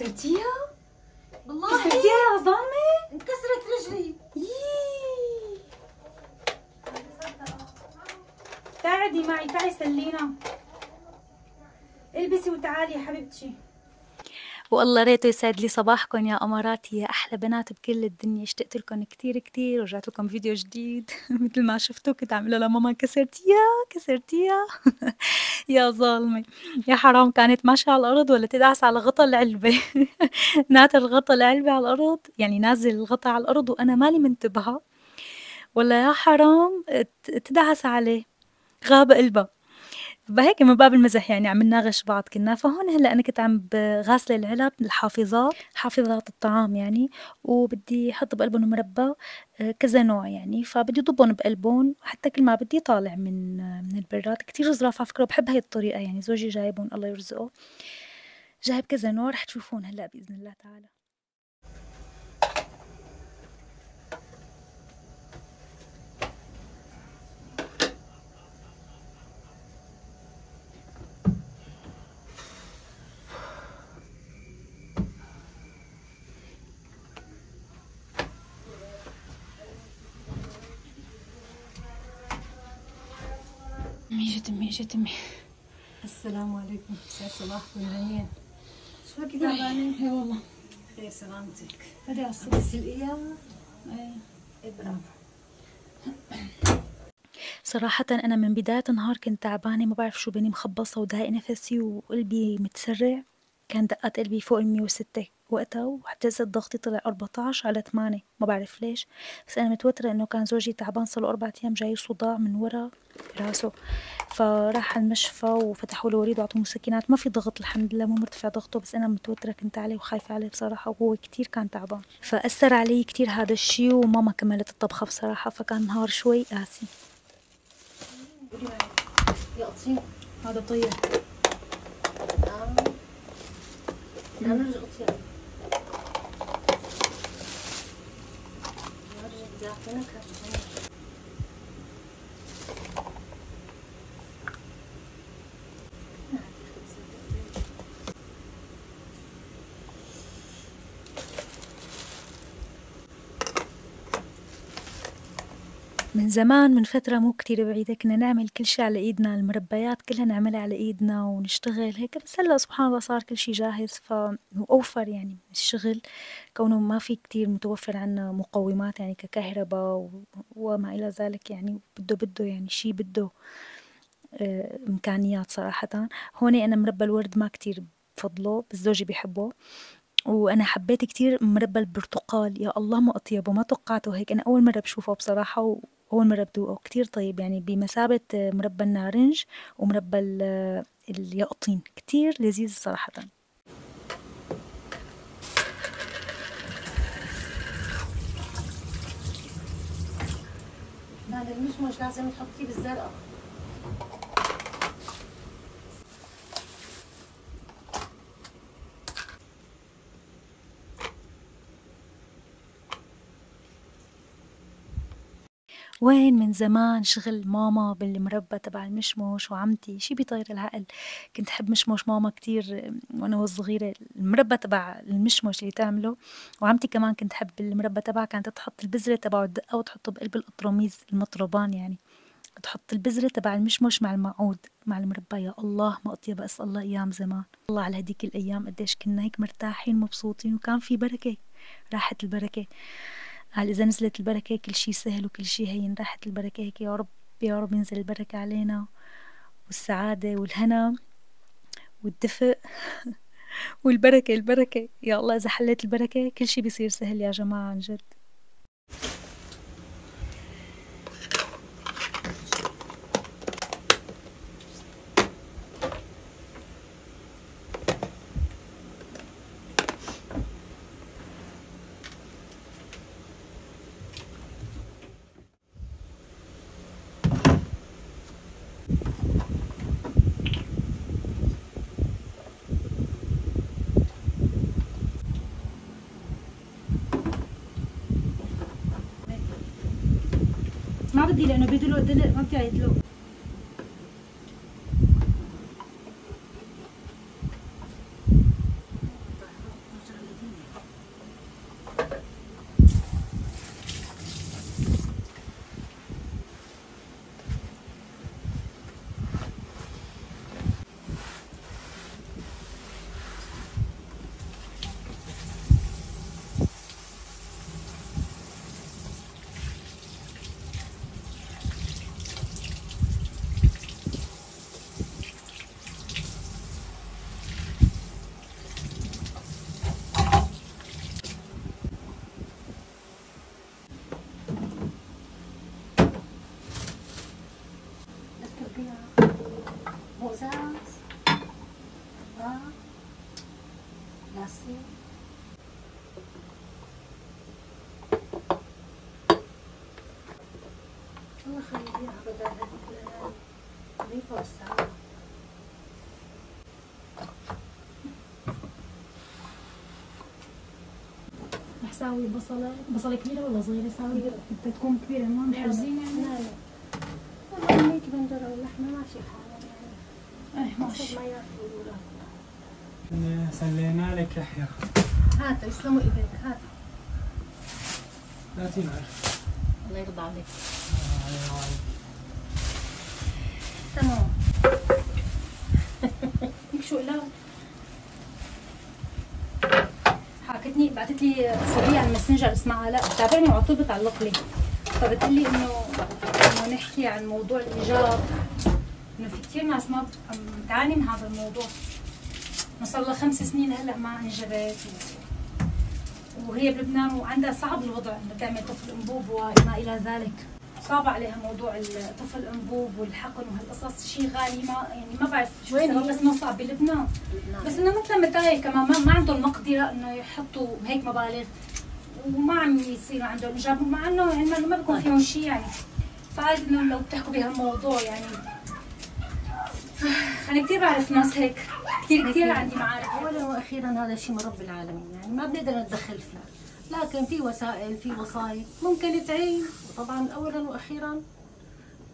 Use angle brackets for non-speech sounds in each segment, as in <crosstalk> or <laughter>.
كسرتيها؟ والله كسرتيها يا ظلمة؟ انكسرت رجلي. تعدي معي تعي سلينا البسي وتعالي يا حبيبتي والله ريته يسعد لي صباحكم يا أماراتي يا أحلى بنات بكل الدنيا. اشتقت لكم كتير كتير ورجعت لكم فيديو جديد. <laughs> مثل ما شفتوا كنت عامله لماما كسرتيها كسرتيها <laughs> يا. ظالمة. يا حرام كانت ماشيه على الأرض ولا تدعس على غطا العلبة؟ <laughs> ناتر غطا العلبة على الأرض يعني نازل الغطا على الأرض وأنا مالي منتبهة. ولا يا حرام تدعس عليه. غاب قلبها فهيك من باب المزح يعني عم نناغش بعض كنا. فهون هلأ أنا كنت عم غاسله العلب الحافظات حافظات الطعام يعني وبدي أحط بقلبهم مربى آه، كذا نوع يعني. فبدي ضبهم بقلبهم حتى كل ما بدي طالع من آه، من البراد كتير ظراف على فكره بحب هاي الطريقة يعني. زوجي جايبهم الله يرزقه. جايب كذا نوع رح تشوفون هلأ بإذن الله تعالى. امي اجت امي اجت امي السلام عليكم. يسعد صباحكم جميعا شو هيك تعبانه؟ أي والله. خير سلامتك. هدي على الصبح بس الأيام. إيه برافو. صراحة أنا من بداية النهار كنت تعبانة ما بعرف شو بيني مخبصة وضايق نفسي وقلبي متسرع. كان دقات قلبي فوق المية وستة. وقتها وحتى ضغطي طلع 14 على 8 ما بعرف ليش بس أنا متوترة إنه كان زوجي تعبان صار أربع أيام جاي صداع من ورا راسه فراح على المشفى وفتحوا له وريد وعطوه مسكنات ما في ضغط الحمد لله مو مرتفع ضغطه بس أنا متوترة كنت عليه وخايفة عليه بصراحة وهو كتير كان تعبان فأثر علي كتير هذا الشي وماما كملت الطبخة بصراحة فكان نهار شوي قاسي هذا طيب آه. أنا i'm gonna cut. من زمان من فترة مو كتير بعيدة كنا نعمل كل شي على إيدنا المربيات كلها نعملها على إيدنا ونشتغل هيك بس هلأ سبحان الله صار كل شي جاهز فأوفر يعني من الشغل كونه ما في كتير متوفر عنا مقومات يعني ككهرباء وما إلى ذلك يعني بده بده يعني شي بده آه، إمكانيات صراحة. هون أنا مربى الورد ما كتير بفضله بس زوجي بيحبه. وأنا حبيت كتير مربى البرتقال. يا الله ما أطيبه ما توقعته هيك. أنا أول مرة بشوفه بصراحة وأول مرة بدوقه. كتير طيب يعني بمثابة مربى النارنج ومربى ال- اليقطين كتير لذيذ صراحة. هذا المشمش لازم تحطيه بالزرقاء. وين من زمان شغل ماما بالمربى تبع المشمش وعمتي؟ شي بيطير العقل. كنت أحب مشمش ماما كتير وأنا وصغيرة المربى تبع المشمش اللي تعمله وعمتي كمان كنت أحب المربى تبعها. كانت تحط البذرة تبعه الدقة وتحطه بقلب القطرميز المطربان يعني. تحط البذرة تبع المشمش مع المعود مع المربى. يا الله ما أطيب أسأل الله أيام زمان. الله على هديك الأيام قديش كنا هيك مرتاحين مبسوطين وكان في بركة راحت البركة. قال إذا نزلت البركة كل شي سهل وكل شي هين راحت البركة هيك يا رب يا رب ينزل البركة علينا والسعادة والهنا والدفء <laughs> والبركة البركة. يا الله إذا حليت البركة كل شي بيصير سهل يا جماعة عن جد. ما بدي لأنه بدلق دلق ما بتعي دلق رح ساوي بصلة بصلة كبيرة ولا صغيرة ساوي؟ بدها تكون كبيرة ما محرزين يعني لا لا. والله هيك بندرة واللحمة ماشي حالها يعني إيه ماشي ما سلينا لك يحيى. هات يسلموا ايديك هات. لا تنعر الله يرضى عليك. تمام. هيك شو لا حكتني بعثت لي صبية على الماسنجر اسمها علاء بتابعني وعلى طول بتعلق لي فبتقول لي إنه إنه نحكي عن موضوع الانجاب انه في كثير ناس ما بتعاني من هذا الموضوع. صار لها خمس سنين هلأ ما انجبت. وهي بلبنان وعندها صعب الوضع انه تعمل طفل انبوب وما إلى ذلك. صعب عليها موضوع الطفل انبوب والحقن وهالقصص. شيء غالي ما يعني ما بعرف شو السبب؟ بس انه صعب بلبنان بس إنه مثل مثايل كمان ما, ما عندهم مقدرة إنه يحطوا هيك مبالغ وما عم يصير عندهم انجاب مع إنه علما إنه ما بيكون فيهم شيء يعني. فقالت إنه لو بتحكوا بهالموضوع يعني. <sighs> أنا كثير بعرف ناس هيك. كثير كثير عندي معارف. اولا وأخيرا هذا شيء من رب العالمين يعني ما بنقدر نتدخل فيه. لكن في وسائل في وسايط ممكن تعين. وطبعا اولا وأخيرا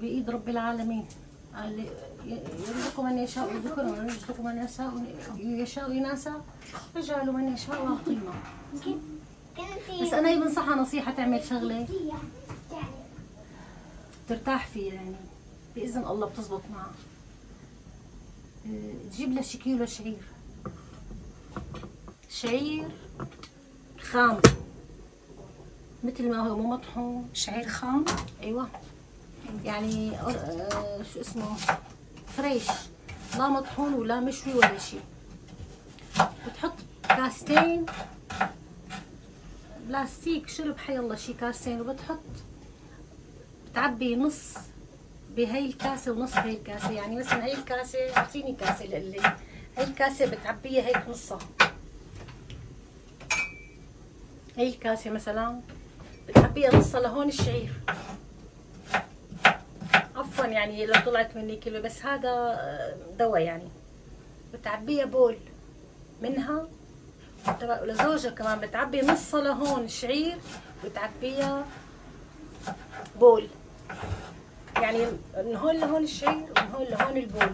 بإيد رب العالمين. قال يرزق من يشاء ذكرا ويرزق من يشاء يشاء اناثا رجال من يشاء عقيما بس أنا بنصحها نصيحة تعمل شغلة. ترتاح فيه يعني. بإذن الله بتزبط معها تجيب لها شي كيلو شعير. شعير خام. مثل ما هو مو مطحون. شعير خام؟ أيوه. يعني آه، شو اسمه؟ فريش. لا مطحون ولا مشوي ولا شيء بتحط كاستين. بلاستيك شرب حي الله شي كاستين وبتحط. بتعبي نص بهي الكاسة ونص بهي الكاسة. يعني مثلا هي الكاسة أعطيني كاسة لقلي هي الكاسة بتعبيها هيك نصها. هي الكاسة مثلا؟ بتعبيها نصها لهون الشعير؟ عفوا يعني لو طلعت مني كلمة بس هذا آه، دواء يعني. بتعبيها بول منها؟ ولزوجها كمان. بتعبي نصها لهون شعير بتعبيها بول. يعني من هون لهون الشعير ومن هون لهون البول.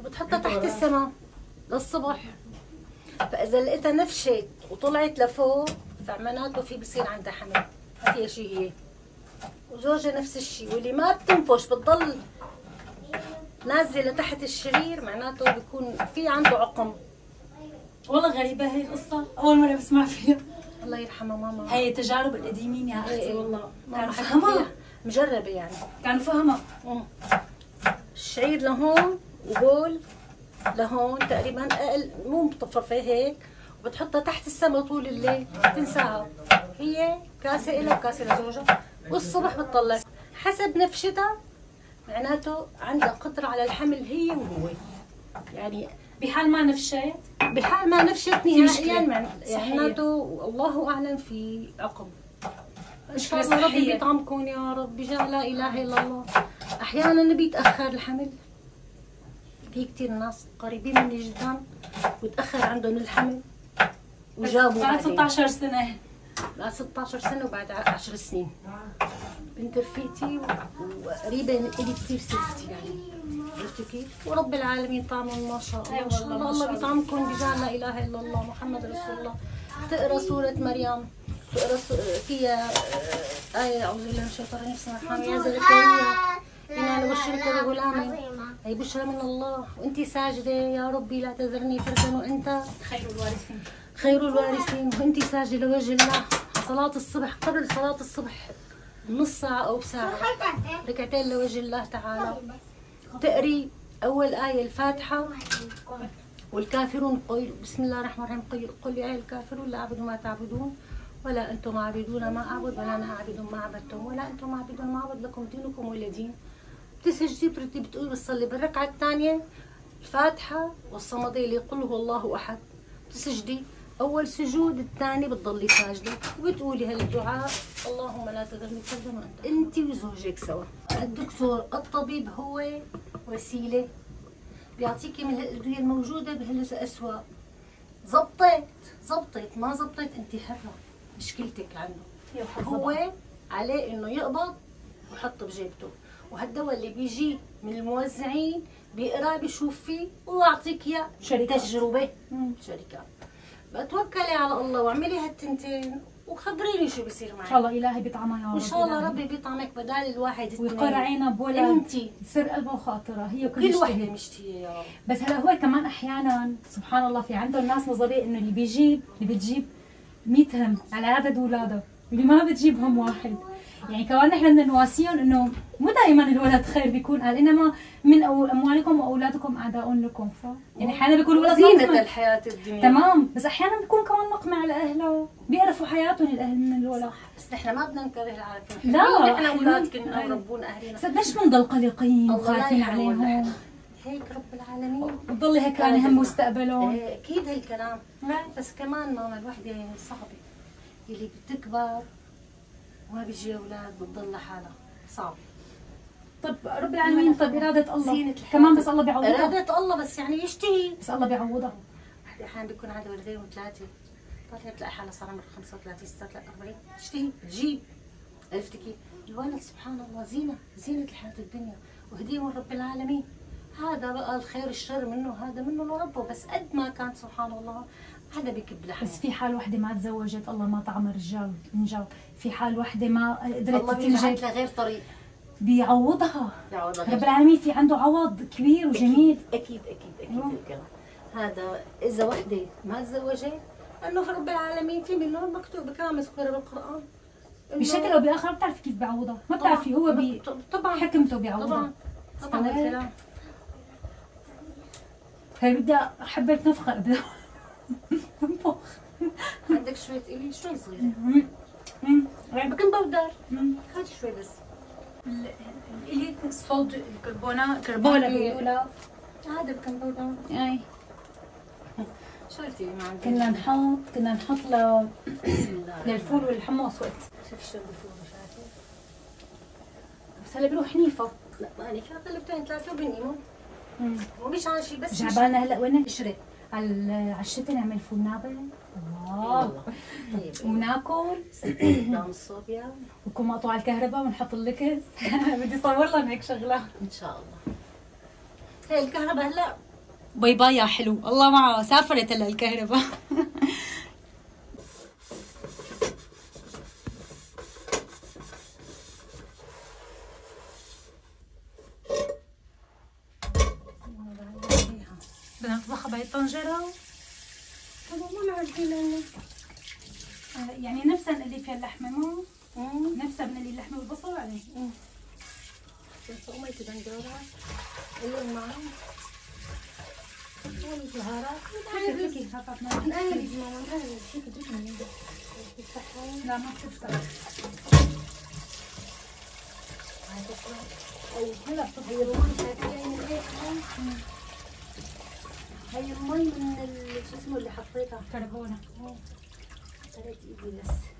وبتحطها تحت السماء للصبح. فإذا لقيتها نفشت وطلعت لفوق فمعناته في بصير عندها حمل ما فيها شيء هي وزوجها نفس الشيء واللي ما بتنفش بتضل نازلة تحت الشرير معناته بيكون في عنده عقم. والله غريبة هي القصة. أول مرة بسمع فيها. الله يرحمها ماما. هي تجارب القديمين يا إيه أختي. إيه والله. كانوا فهمها مجربة يعني. كانوا فهمها. الشعير لهون وبول لهون تقريبا أقل مو مطففه هيك. وبتحطها تحت السما طول الليل تنساها. هي كاسة إلها وكاسه لزوجها والصبح بتطلع. حسب نفشتها معناته عندها قدرة على الحمل هي وهو. يعني بحال ما نفشت؟ بحال ما نفشت. نهائيا صحيح. معناته الله أعلم في عقم إن شاء الله ربي صحية. بيطعمكم يا رب بجاه لا إله إلا الله. أحيانا بيتاخر الحمل. في كتير ناس قريبين مني جدا وتأخر عندهم الحمل. وجابوا بعد بعدين. 16 سنة. بعد 16 سنة وبعد 10 سنين. بنت رفيقتي وقريبة إلي كثير ستي يعني. عرفتي كيف؟ ورب العالمين طعمهم ما شاء الله. أي ما شاء والله، الله. الله. بيطعمكم بجاه لا إله إلا الله محمد رسول الله. تقرأ سورة مريم. تقرأ فيها آه، آية أعوذ بالله من الشيطان الرجيم. بسم الله الرحمن الرحيم. يا زكريا إنا نبشرك بغلام. هي بشرى من الله. وأنت ساجدة يا ربي لا تذرني فردا وأنت خير الوارثين. خير الوارثين وانت ساجده لوجه الله. صلاة الصبح قبل صلاة الصبح نص ساعة أو ساعة ركعتين لوجه الله تعالى. تقري أول آية الفاتحة. والكافرون قل بسم الله الرحمن الرحيم. قل, قل يا أيها الكافرون لا أعبد ما تعبدون ولا أنتم عابدون ما أعبد ولا أنا عابد ما عبدتم ولا أنتم عابدون ما أعبد لكم دينكم ولي دين. تسجدي بتردي بتقولي بتصلي. بالركعة الثانية الفاتحة والصمدية اللي يقول هو الله أحد. تسجدي أول سجود الثاني بتضلي ساجدة. وبتقولي هالدعاء اللهم لا تذرني فردا وأنت. أنت وزوجك سوا. الدكتور الطبيب هو وسيلة بيعطيكي من الأدوية الموجودة بهالأسواق زبطت زبطت ما زبطت أنت حرة. مشكلتك عنده هو عليه إنه يقبض ويحط بجيبته. وهالدواء اللي بيجي من الموزعين بيقرا بيشوف فيه. ويعطيك إياه. شركات. تجربة. شركات. بتوكلي على الله واعملي هالتنتين وخبريني شو بصير إن معك شاء الله إلهي بيطعمها يا رب وان شاء الله. ربي بيطعمك بدال الواحد. ويقر عينها بولد إنتي. يصير قلبها وخاطرها هي وكل كل وحدة مشتية يا رب. بس هلا هو كمان أحيانا سبحان الله في عنده الناس نظرية إنه اللي بيجيب اللي بتجيب 100 هم على عدد اولادها واللي ما بتجيب هم واحد. يعني كمان نحن بدنا نواسيهم إنه مو دائما الولد خير بيكون قال إنما من أموالكم وأولادكم أعداء لكم. ف يعني أحيانا بيكون الولد زينة. الحياة الدنيا. تمام. بس أحيانا بيكون كمان نقمة على اهله بيعرفوا حياتهم الأهل من الولد. بس نحن ما بدنا نكره العالم. لا، نحن أولاد كنا أي. وربونا أهلنا. بس قديش بنضل قلقين وخايفين عليهم. هيك رب العالمين. بتضلي هيك راني هم مستقبلهم. إيه، أكيد هالكلام بس كمان ماما الوحدة صعبة. اللي بتكبر وما بيجي أولاد بتضل لحالها صعب. طب رب العالمين طب إرادة الله. كمان بس الله بيعوضها. إرادة الله بس يعني يشتهي. بس الله بيعوضها. وحدة أحيانا بيكون عندها ولدين وثلاثة. طلعت تلاقي حالها صار عمرها 35 36 40 تشتهي تجيب. عرفتي كيف؟ الولد سبحان الله زينة زينة الحياة الدنيا. وهدية من رب العالمين. هذا بقى الخير الشر منه هذا منه لربه. بس قد ما كان سبحان الله هذا بكب لحمه بس في حال وحدة ما تزوجت الله ما طعم رجال انجاب في حال وحدة ما قدرت الله تنجب لها غير طريق. بيعوضها. يعوضها رب العالمين في عنده عوض كبير وجميل. أكيد أكيد أكيد آه. الكلام هذا إذا وحدة ما تزوجت انه رب العالمين في منه مكتوب كلام مذكوره بالقرآن. بشكل أو بآخر ما بتعرفي كيف بيعوضها. ما بتعرفي هو طبعا بحكمته بيعوضها. طبعا. طبعا؟ الكلام. هي بدها بدها تنفخ عندك شوية قلي شوي صغيره. بكن بودر. مم. هات شوي بس. اللي الصوت الكربونة كربونة بيقولوا لها هذا بكن بودر. أي. شو ما عندي كنا نحط كنا نحط ل... بسم الله. للفول والحمص وقت. شوف شو بفور شايفه بس هلا بيروح نيفا. لا ماني في قلبتين ثلاثة وبنقيموا ومش عن شيء بس جعبالنا هلا وين قشره على الشتاء نعمل فول نابل. الله طيب. وناكل. نعم الصوبيا ونكون مقطوع الكهرباء ونحط اللكس <laughs> بدي اصور لهم هيك شغلة. إن شاء الله. هي الكهرباء هلا. باي باي يا حلو. الله معه. سافرت هلا الكهرباء <laughs> بدنا نطبخها بهي الطنجرة طبعا ما معدي لنا يعني نفسها نقلي فيها اللحمة مو نفسها بنقلي اللحمة والبصل عليه قومي تبندورة اللون معه هون البهارات فكي خافت ما ماما شوفي لا ما بتفتح هلا هي المي شايفين من هيك؟ هي المي من شو اسمه اللي حطيتها؟ كربونة. حطيت ايدي بس.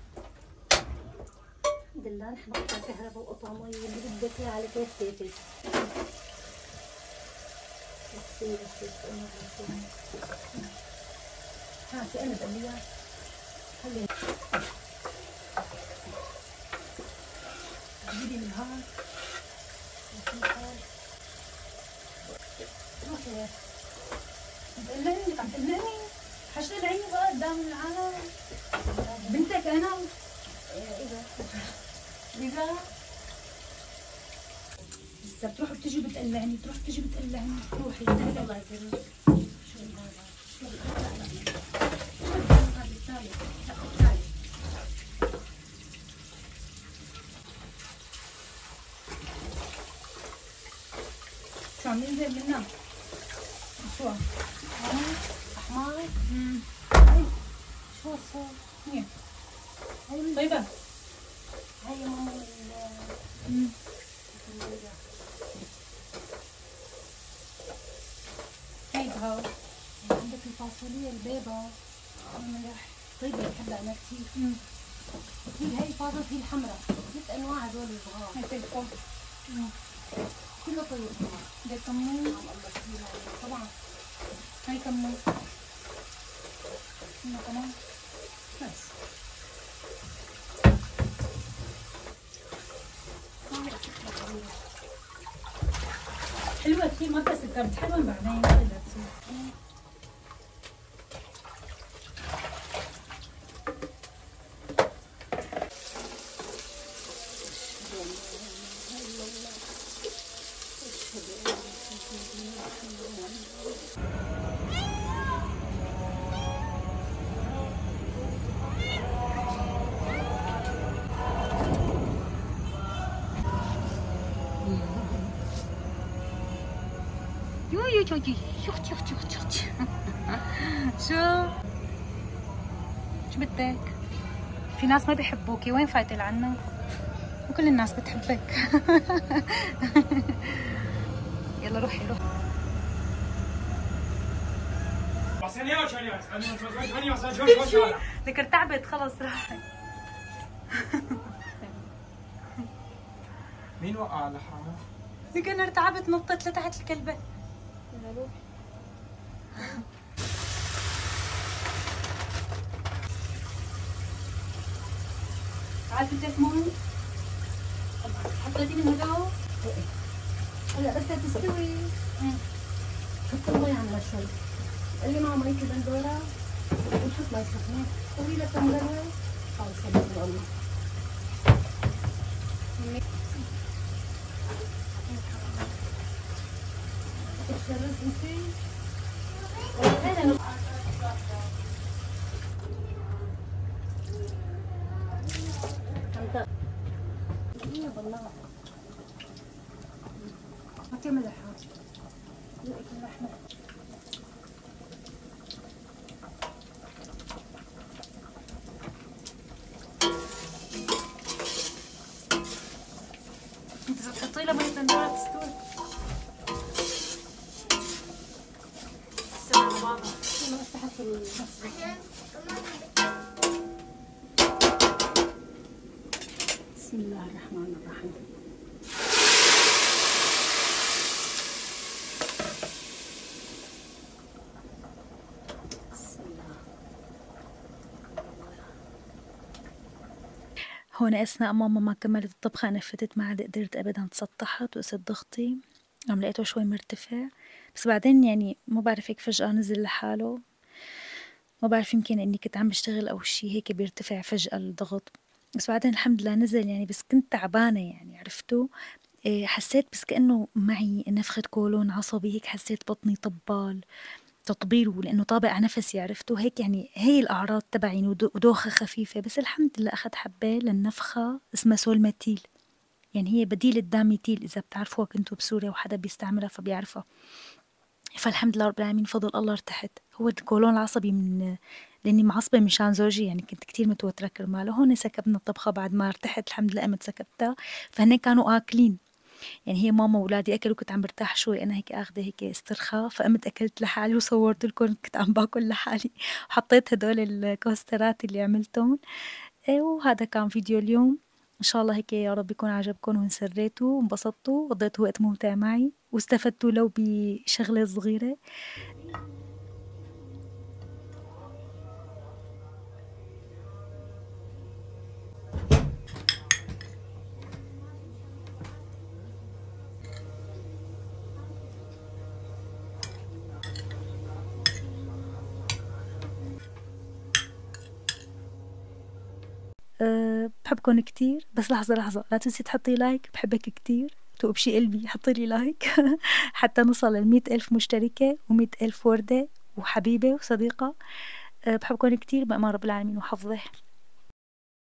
الحمد لله نحن قطع كهرباء وقطع مي اللي بدك اياه على كيف كيفك بتصير تقوم بتصير. هاتي أنا بقليها خلي. جيبي الهار روحي. يا بتقلقني بدك عم تقلقني حشد العين بقى قدام العالم. بنتك أنا؟ إذا. إذا هسه بتروح بتجي بتقلعني بتروح بتجي بتقلعني روحي. الله يكرمك. شو شو عم ينزل منها شو؟ أحمر. شو صار؟ هي هي ميه طيب هاو عندك الفاصوليا البيضاء طيبة بحبها أنا كثير. في هي الفاضل في الحمراء. ست أنواع هذول الصغار هيك كله طيب ده كمون. طبعا. هاي كمون. هنا كمان بس. حلوة كثير ما بس كانت حلوة بعدين ما بدها تصير يو يو يو شو شو بدك؟ في ناس ما بيحبوكي. وين فايتة لعنا؟ وكل الناس بتحبك. <laughs> يلا روحي روحي. لك ارتعبت خلص راحت. مين وقع لحالها؟ لك أنا ارتعبت نطت لتحت الكلبة تعال بدك مي حطيتي من هدول هلا بدها تستوي. حط المي على شوي اللي معه مي كده ندورة. ونحط مي سخنة طويلة كم خلص بإذن الله. consistency بسم الله الرحمن الرحيم. هون أثناء ماما ما كملت الطبخة أنا فتت ما عاد قدرت أبدا تسطحت وقست ضغطي عم لقيته شوي مرتفع. بس بعدين يعني ما بعرف هيك فجأة نزل لحاله. ما بعرف يمكن إني كنت عم بشتغل أو شي هيك بيرتفع فجأة الضغط. بس بعدين الحمد لله نزل يعني بس كنت تعبانة يعني عرفتوا؟ إيه، حسيت بس كأنه معي نفخة كولون عصبي هيك حسيت بطني طبال تطبيل ولأنه طابع على نفسي عرفتوا؟ هيك يعني هي الأعراض تبعي ودو- ودوخة خفيفة بس الحمد لله أخذت حبة للنفخة اسمها سولماتيل. يعني هي بديل الداميتيل إذا بتعرفوها كنتوا بسوريا وحدا بيستعملها فبيعرفها. فالحمد لله رب العالمين فضل الله ارتحت. هو الكولون العصبي من لأني معصبة مشان زوجي يعني كنت كتير متوترة كرماله هون سكبنا الطبخة بعد ما ارتحت الحمد لله قمت سكبتها. فهن كانوا آكلين. يعني هي ماما واولادي أكلوا كنت عم برتاح شوي. أنا هيك آخذة هيك استرخاء فقمت أكلت لحالي وصورت لكم كنت عم باكل لحالي. <laughs> وحطيت هدول الكوسترات اللي عملتهم. إيه وهذا كان فيديو اليوم. إن شاء الله هيك يا رب يكون عجبكم وانسريتوا وانبسطتوا وقضيتوا وقت ممتع معي واستفدتوا لو بشغله صغيرة. أه بحبكم كتير. بس لحظة لحظة لا تنسي تحطي like. بحبك كتير. تقبري قلبي. حطي لي like. <laughs> حتى نوصل للمية ألف مشتركة ومية ألف وردة وحبيبة وصديقة. أه بحبكم كتير. بأمان رب العالمين وحفظه.